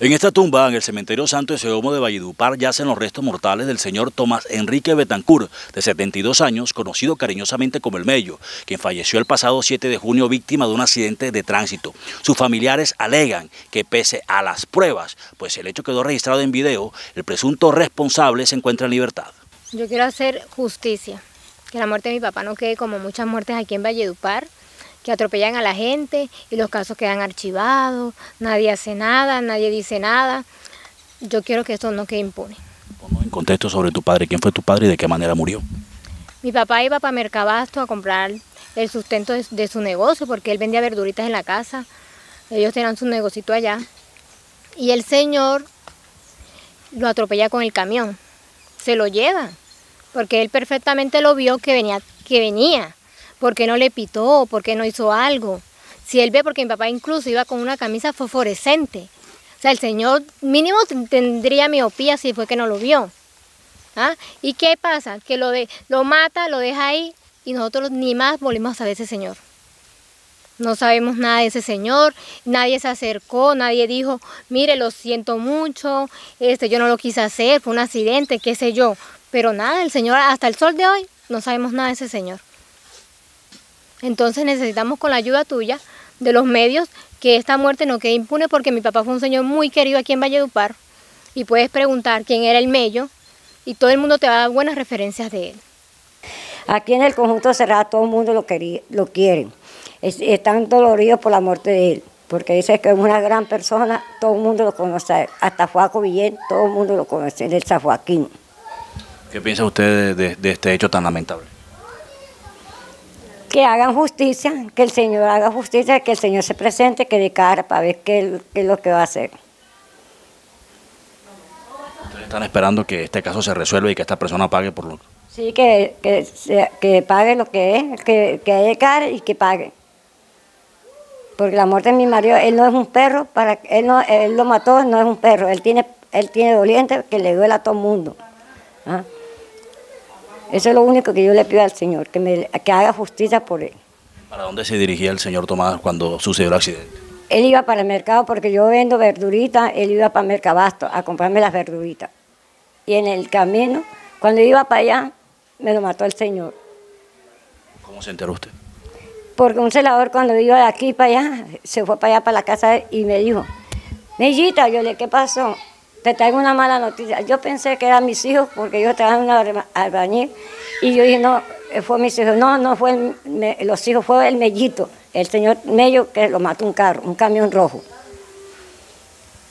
En esta tumba, en el cementerio Santo de Seomo de Valledupar, yacen los restos mortales del señor Tomás Enrique Betancourt, de 72 años, conocido cariñosamente como El Mello, quien falleció el pasado 7 de junio víctima de un accidente de tránsito. Sus familiares alegan que pese a las pruebas, pues el hecho quedó registrado en video, el presunto responsable se encuentra en libertad. Yo quiero hacer justicia, que la muerte de mi papá no quede como muchas muertes aquí en Valledupar, que atropellan a la gente y los casos quedan archivados, nadie hace nada, nadie dice nada. Yo quiero que esto no quede impune. Pongo en contexto sobre tu padre, ¿quién fue tu padre y de qué manera murió? Mi papá iba para Mercabasto a comprar el sustento de, su negocio porque él vendía verduritas en la casa. Ellos tenían su negocito allá. Y el señor lo atropella con el camión. Se lo lleva porque él perfectamente lo vio que venía, que venía. ¿Por qué no le pitó? ¿Por qué no hizo algo? Si él ve, porque mi papá incluso iba con una camisa fosforescente. O sea, el señor mínimo tendría miopía si fue que no lo vio. ¿Ah? ¿Y qué pasa? Que lo, de, lo mata, lo deja ahí y nosotros ni más volvimos a saber ese señor. No sabemos nada de ese señor, nadie se acercó, nadie dijo, mire, lo siento mucho, este, yo no lo quise hacer, fue un accidente, qué sé yo. Pero nada, el señor, hasta el sol de hoy, no sabemos nada de ese señor. Entonces necesitamos con la ayuda tuya, de los medios, que esta muerte no quede impune porque mi papá fue un señor muy querido aquí en Valledupar y puedes preguntar quién era el mello y todo el mundo te va a dar buenas referencias de él. Aquí en el conjunto cerrado todo el mundo lo, quería, lo quiere. están doloridos por la muerte de él, porque dice que es una gran persona, todo el mundo lo conoce, hasta Juaco Villén, todo el mundo lo conoce, del San Joaquín. ¿Qué piensa usted de este hecho tan lamentable? Que hagan justicia, que el Señor haga justicia, que el Señor se presente, que de cara para ver qué, es lo que va a hacer. ¿Ustedes están esperando que este caso se resuelva y que esta persona pague por lo Sí, que, que, pague lo que es, que, que haya cara y que pague. Porque la muerte de mi marido, él no es un perro, para él, no, él lo mató, no es un perro, él tiene, él tiene doliente que le duele a todo el mundo. ¿ah? Eso es lo único que yo le pido al Señor, que, me, que haga justicia por él. ¿Para dónde se dirigía el señor Tomás cuando sucedió el accidente? Él iba para el mercado porque yo vendo verduritas, él iba para el Mercabasto a comprarme las verduritas. Y en el camino, cuando iba para allá, me lo mató el señor. ¿Cómo se enteró usted? Porque un celador cuando iba de aquí para allá, se fue para allá para la casa y me dijo, Mellita, yo le, ¿qué pasó? Te traigo una mala noticia. Yo pensé que eran mis hijos porque yo trabajaba en una albañil y yo dije, no, eh, fue mis hijos. No, no fue los hijos, fue el mellito, el señor Mello que lo mató un carro, un camión rojo.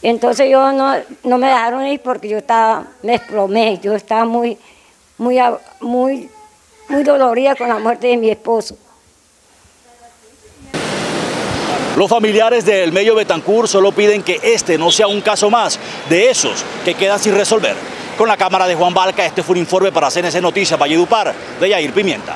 Entonces yo no, no me dejaron ir porque yo estaba, me explomé, yo estaba muy, muy, muy, muy dolorida con la muerte de mi esposo. Los familiares del Mello Betancourt solo piden que este no sea un caso más de esos que quedan sin resolver. Con la cámara de Juan Balca, este fue un informe para CNC Noticias Valledupar de Yair Pimienta.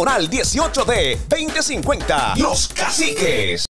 18 de 2050. Los Caciques.